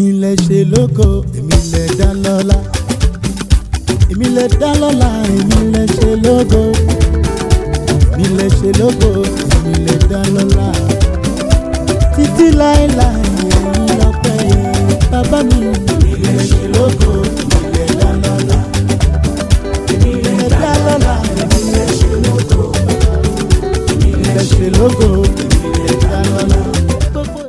èmi lẹ ṣe lógo èmi lẹ dá lọ́lá èmi lẹ dá lọ́lá èmi lẹ ṣe lógo èmi lẹ ṣe lógo èmi lẹ dá lọ́lá títí láéláé èmi lọ́pẹ́ bàbá mi èmi lẹ ṣe lógo èmi lẹ dá lọ́lá èmi lẹ dá lọ́lá èmi lẹ ṣe lógo èmi lẹ ṣe lógo.